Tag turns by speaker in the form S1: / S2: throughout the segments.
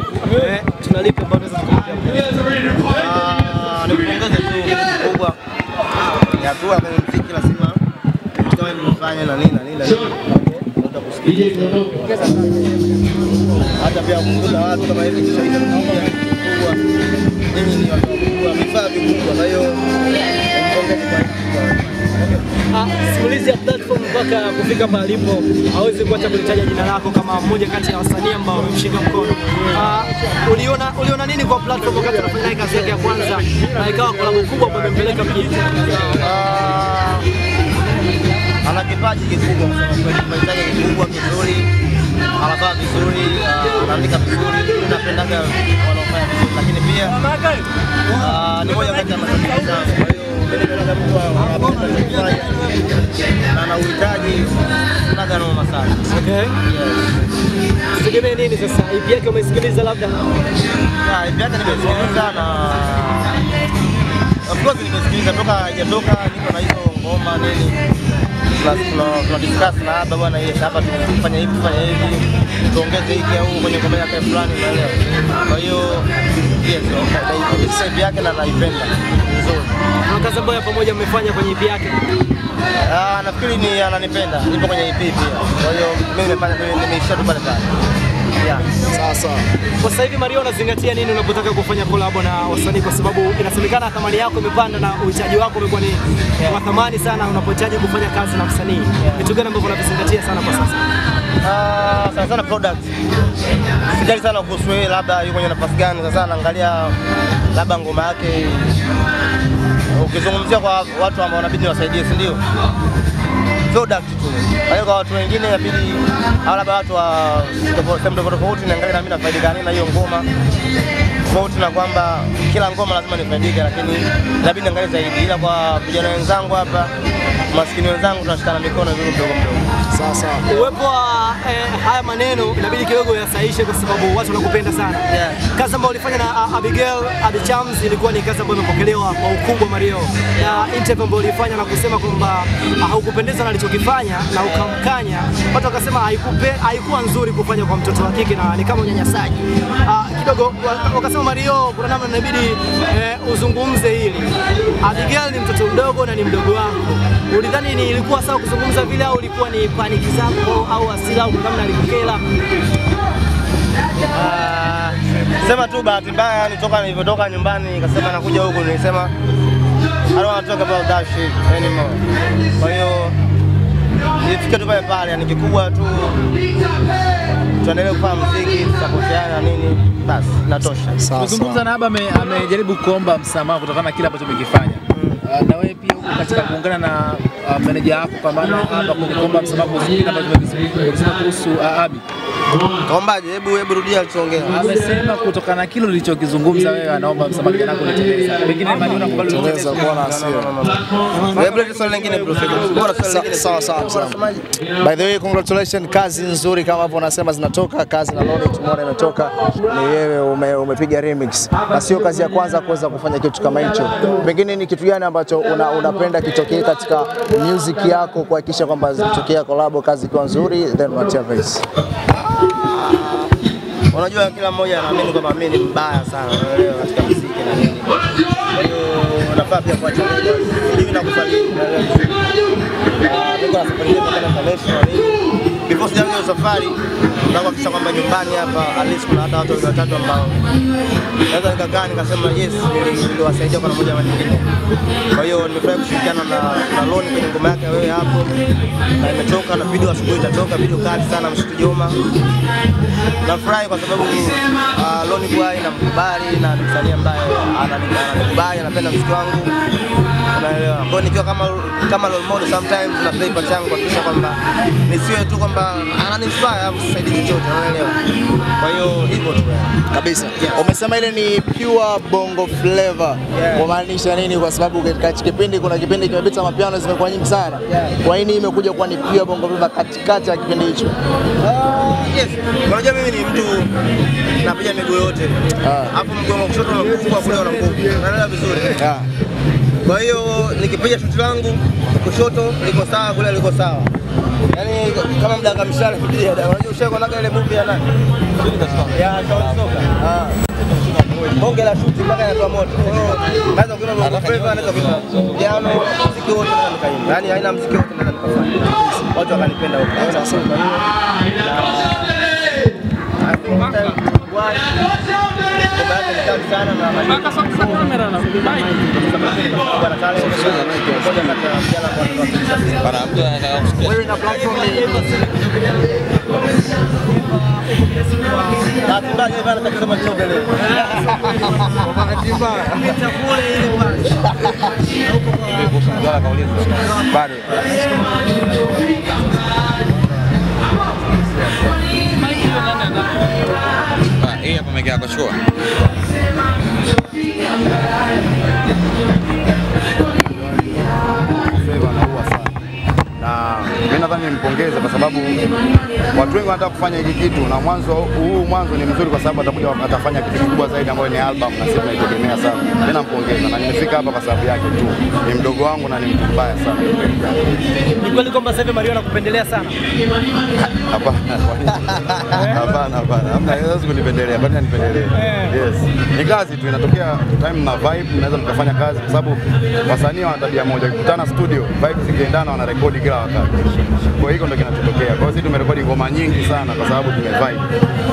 S1: Eh, tuna lipi ambalo tunaweza tukamwambia?
S2: Ah, nikupongeze tu kubwa hatua kwenye muziki, lazima kitu mfanye na nini na nini hata pia kukuta watu kama hivi kisha kubwa, mimi ni watu wakubwa, vifaa vikubwa, kwa hiyo
S1: simulizi ya platform mpaka kufika palipo, hawezi kuacha kulitaja jina lako kama mmoja kati ya wasanii ambao wamemshika mkono. Ah, uliona uliona nini kwa platform wakati unafanya kazi yake ya kwanza na ikawa kolabo kubwa ambayo imempeleka mjini?
S2: Ah, ana kipaji kikubwa chake kikubwa kizuri, anavaa vizuri, ah, anaandika vizuri, napendaga wanaofanya vizuri, lakini pia ni moja kati ya mashabiki zangu. Kwa hiyo naona mtu na
S1: nini sasa? EP yake umesikiliza labda?
S2: Ya, hivi hata nimesikiliza na of course nimesikiliza toka haijatoka, niko na hizo ngoma nini, tuna discuss na hapa bwana, hapa tufanye hivi tufanye hivi, tuongeze hiki au kwenye ngoma yake fulani, unaelewa. Kwa hiyo yes, sasa yake na naipenda vizuri.
S1: Ambayo ya pamoja mmefanya kwenye EP yake.
S2: Ah, nafikiri ni ananipenda, nipo kwenye EP pia, kwa hiyo mimi nimefanya nimeishia tu pale pale. Yeah.
S3: Sasa
S1: Kwa sasa hivi Mario, unazingatia nini unapotaka kufanya kolabo na wasanii, kwa sababu inasemekana thamani yako imepanda na uhitaji wako umekuwa ni wa thamani sana unapohitaji kufanya kazi na msanii. Vitu gani ambavyo unavizingatia sana kwa sasa?
S2: Ah, sana sana product. Sijali sana kuhusu labda yuko kwenye nafasi gani, sasa naangalia labda ngoma yake. Ukizungumzia kwa watu ambao wanabidi wasaidie, si ndio? Product tu. Kwa hiyo kwa watu wengine inabidi au labda watu wa sehemu tofauti naangalia na mimi nafaidika nini na hiyo ngoma. Tofauti na kwamba kila ngoma lazima nifaidike, lakini inabidi niangalie zaidi, ila kwa vijana wenzangu hapa, maskini wenzangu, tunashikana mikono vile mdogo mdogo.
S3: sasa
S1: Uwepo wa eh, haya maneno inabidi kidogo yasaishe, kwa sababu watu wanakupenda sana.
S2: Yeah.
S1: Kazi ambayo ulifanya na uh, Abigail Abichams ilikuwa ni kazi ambayo imepokelewa kwa ukubwa Mario, na interview ambayo ulifanya na kusema kwamba haukupendeza haukupendezwa na alichokifanya na ukamkanya, watu wakasema haikupe, haikuwa nzuri kufanya kwa mtoto wa kike na ni kama unyanyasaji uh, kidogo. Wakasema Mario, kuna namna inabidi eh, uzungumze hili. Abigail ni mtoto mdogo na ni mdogo wako, ulidhani ni ilikuwa sawa kuzungumza vile au ilikuwa ni paniki zako au hasira au kama nalikukela?
S2: Ah, sema tu bahati mbaya, yani toka nilivyotoka nyumbani nikasema nakuja huku, nilisema I don't want to talk about that shit anymore. Kwa hiyo nilifika tu pale pale, yani kikubwa tu tuendelee kufanya muziki, tusapotiana na nini, basi natosha.
S4: Kuzungumza na Aba amejaribu kuomba msamaha kutokana na kile ambacho amekifanya. Uh, na wewe pia uko katika kuungana na uh, meneja wako kwa maana hapa kwenye kuomba msamaha kuhusu kile ambacho kuhusu uh, Abi.
S2: Kaombaje? Hebu hebu rudia alichoongea.
S4: Amesema kutokana na kile ulichokizungumza wewe anaomba msamaha kijana wako nitembeza. Pengine mali unakubali nitembeza
S3: kwa na hasira.
S2: Hebu leta swali lingine bro. Bora swali.
S3: Sawa sawa sawa. By the way, congratulations, kazi nzuri kama hapo unasema zinatoka, kazi na Lord Tomorrow imetoka, ni wewe ume, umepiga remix na sio kazi ya kwanza kuweza kufanya kitu kama hicho. Pengine ni kitu gani ambacho una, unapenda kitokee katika music yako kuhakikisha kwamba zitokea collab, kazi ikiwa nzuri, then whatever is.
S2: Unajua kila mmoja anaamini kwamba mimi ni mbaya sana, katika muziki na nini. Kwa hiyo nafaa pia kuacha mimi nakufariki, unaelewa niko na safari kwenda international. Before sijaanza safari, nataka kuhakikisha kwamba nyumbani hapa at least kuna hata watu watatu ambao naweza nikakaa nikasema yes, nili- niliwasaidia kwa moja ama nyingine. Kwa hiyo nimefurahi kushirikiana na na Loni kwenye ngoma yake wewe hapo, na imetoka na video asubuhi itatoka, video kali sana, msitu Juma. nafurahi kwa sababu uh, Loni Boy namkubali na ni msanii ambaye anani- ananikubali, anapenda mziki wangu, unaelewa. Kwa hiyo nikiwa kama kama role model sometimes na play part yangu kuhakikisha kwamba nisiwe tu kwamba ananiinspire au sisaidii chochote, unaelewa. Kwa hiyo hivyo tu
S3: kabisa. Umesema ile ni pure bongo flavor.
S2: Yeah.
S3: Kumaanisha nini? Kwa sababu katika kipindi kuna kipindi kimepita mapiano zimekuwa nyingi sana. Kwa nini imekuja kuwa ni pure bongo flavor katikati ya kipindi hicho?
S2: Ah, yes. Unajua mimi ni mtu napiga miguu yote.
S3: Ah.
S2: Hapo mguu wa kushoto una nguvu, wa kulia una nguvu. Unaelewa vizuri.
S3: Yeah.
S2: Kwa hiyo nikipiga shuti langu kushoto liko sawa, kule liko sawa. Yaani kama mdanga mshale pia. Unajua ushaikonaga ile movie ya nani? Ya Shaun Soka. Ah. Bonge la shuti mpaka inatoa moto. Naweza kuimba bongo flava, naweza kuimba piano, muziki wote naweza nikaimba. Yaani haina muziki wote naweza nikafanya. Watu wakanipenda huko. Kwa hiyo I think time ngoma yake ni kali sana na bwana Tale mmoja kati ya vijana ambao wanatoka
S3: Wewe na platform
S2: Bahati mbaya hiyo bana kabisa machobe leo.
S3: bado
S5: watu anataka kufanya hiki kitu, na mwanzo huu mwanzo ni mzuri kwa sababu atakuja atafanya kitu kikubwa zaidi ambayo ni album, na sisi tunaitegemea sana. Mimi nampongeza na nimefika hapa kwa sababu yake tu. Ni mdogo wangu na ni mtu mbaya sana.
S1: Ni kweli kwamba sasa hivi Mario anakupendelea sana.
S5: Hapana, hapana, hapana, hamna, hawezi kunipendelea, bali anipendelee. Yes, ni kazi tu, inatokea time na vibe, mnaweza mkafanya kazi, kwa sababu wasanii wana tabia moja, kukutana studio, vibe zikiendana, wanarekodi kila wakati. Kwa hiyo ndio kinachotokea. Kwa hiyo sisi tumerekodi ngoma nyingi sana, kwa sababu tumevibe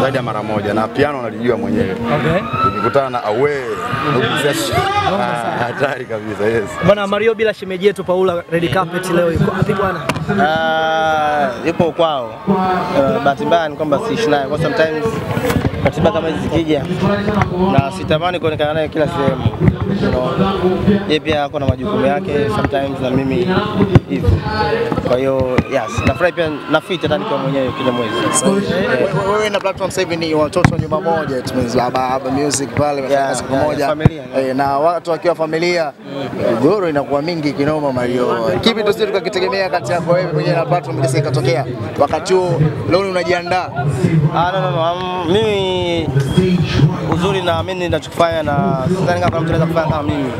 S5: zaidi ya mara moja, na piano nalijua mwenyewe.
S1: Okay.
S5: Tukikutana na awe hatari kabisa. Yes.
S1: Bwana Mario, bila shemeji yetu Paula Red Carpet leo yuko wapi bwana?
S2: Ah, yupo kwao. Uh, bahati mbaya ni kwamba siishi naye kwa sometimes katiba kama hizi zikija, na sitamani kuonekana naye kila sehemu. Yeye pia ako na majukumu yake sometimes na mimi hivyo. Kwa hiyo yes, nafurahi pia na fit hata nikiwa mwenyewe kila mwezi.
S3: Wewe- na platform sasa hivi ni watoto wa nyumba moja, it means Baba Baba Music pale mnafanya kazi pamoja na watu wakiwa familia goro inakuwa mingi kinoma. Mario, kipi tusije tukakitegemea kati yako wewe mwenyewe na platform kisa ikatokea wakati huo, leo unajiandaa
S2: Ah, no, no, no. Um, mimi uzuri naamini mimi ninachokifanya na sidhani kama kuna mtu anaweza kufanya kama mimi.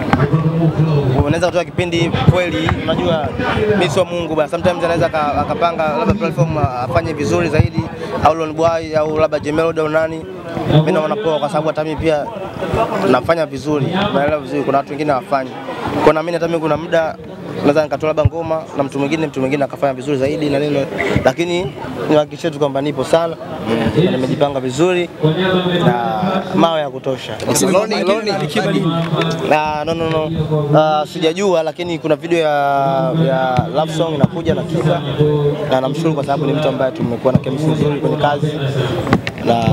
S2: Unaweza kutoa kipindi kweli, unajua mimi sio Mungu bana. Sometimes anaweza akapanga labda platform afanye vizuri zaidi au Lone Boy au labda Jemelo au nani. Mimi naona poa kwa sababu hata mimi pia nafanya vizuri, naelewa vizuri. Kuna watu wengine hawafanyi. Kwa na mimi hata mimi kuna muda naweza nikatoa labda ngoma na mtu mwingine mtu mwingine akafanya vizuri zaidi na nini, lakini nihakikishie tu kwamba nipo sana na nimejipanga vizuri na mawe ya kutosha.
S3: Loni, Loni.
S2: Na no, no, no. Uh, sijajua lakini kuna video ya, ya love song inakuja na Kiza na namshukuru kwa sababu ni mtu ambaye tumekuwa na chemistry nzuri kwenye kazi na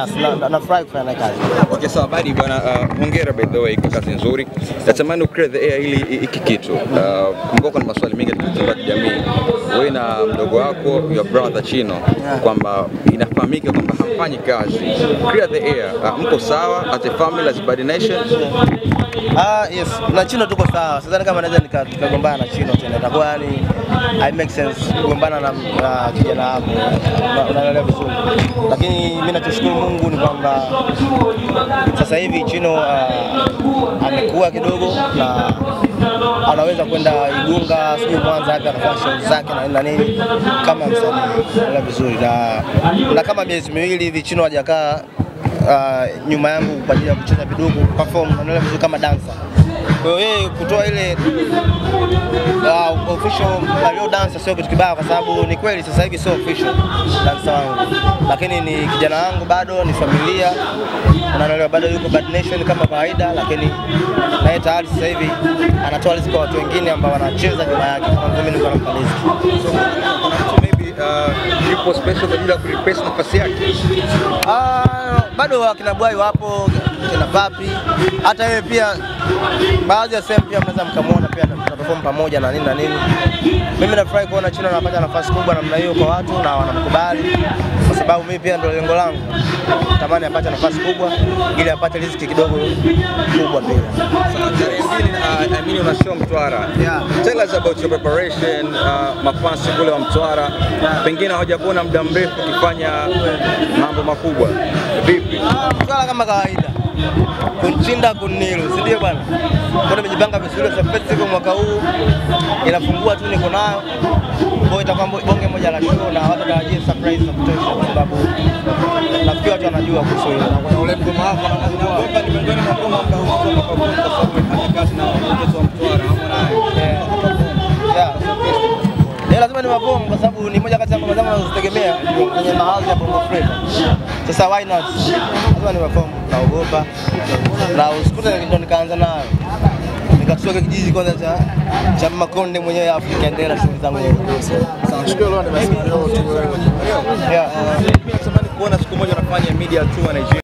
S2: yes, na, na, nafurahi kufanya naye kazi.
S6: Okay, sawa Badi bwana, uh, hongera by the way kwa kazi nzuri. Natamani ukree the air ili hiki kitu. Uh, kumbuka kuna maswali mengi katika kijamii. Wewe na mdogo wako your brother Chino kwamba inafahamika kwamba hafanyi kazi. Clear the air. Uh, mko sawa as a family as Badi Nation?
S2: Ah, yes, na Chino tuko sawa. Sidhani kama naweza nikagombana na Chino tena. Itakuwa yani I make sense kugombana na, na kijana wako. Unaelewa vizuri. Lakini mimi nachoshukuru Mungu ni kwamba sasa hivi Chino uh, amekuwa kidogo na anaweza kwenda Igunga, sijui Mwanza hapa akafanya show zake na nini na nini kama msanii. Unaelewa vizuri. Na, na kama miezi miwili hivi Chino hajakaa uh, nyuma yangu kwa ajili ya kucheza vidogo perform unaelewa vizuri kama dancer. Kwa hiyo yeye kutoa ile uh, official Mario dancer sio kitu kibaya, kwa sababu ni kweli sasa hivi sio official dancer wangu, lakini ni kijana wangu bado, ni familia, unaelewa, bado yuko Bad Nation kama kawaida, lakini naye tayari sasa hivi anatoa riziki kwa watu wengine ambao wanacheza nyuma yake, kama mimi niko nampa riziki.
S6: So, maybe uh, yupo special kwa ajili ya kureplace nafasi yake.
S2: Ah, bado wakina Bwai wapo, kina Papi, hata yeye pia, baadhi ya sehemu pia mnaweza mkamwona pia tunaperform pamoja na nini na nini. Mimi nafurahi kuona Chino anapata nafasi kubwa namna hiyo kwa watu na wanamkubali, kwa sababu mimi pia ndio lengo langu, tamani apate nafasi kubwa ili apate riziki kidogo kubwa pia.
S6: Tarehe mbili, I mean una show Mtwara.
S2: Yeah.
S6: Tell us about your preparation, uh, mafansi kule wa Mtwara. Pengine hawajakuona muda mrefu ukifanya mambo makubwa. Vipi?
S2: Mtwara kama kawaida, kunshinda kunilu, si ndio bwana? Kwa nimejipanga vizuri sasa kwa mwaka huu inafungua tu niko nayo. Kwa hiyo itakuwa bonge moja la show na watu tarajie surprise za kutosha kwa sababu nafikiri watu wanajua kuhusu hilo.
S6: Na ule mgoma wako naogopa ni miongoni mwa ngoma kwa sababu kazi na mchezo
S2: ngoma kwenye mahali ya Bongo Flava. Sasa why not? Lazima ni mabomu, naogopa. Na usikute ndo nikaanza nayo. Nikatoka kijiji kwanza cha cha Makonde mwenyewe afu nikaendelea na shughuli zangu wenyewe.
S3: Nashukuru leo ni basi leo tu.
S2: Yeah.
S6: Natamani kuona siku moja unafanya media tour Nigeria.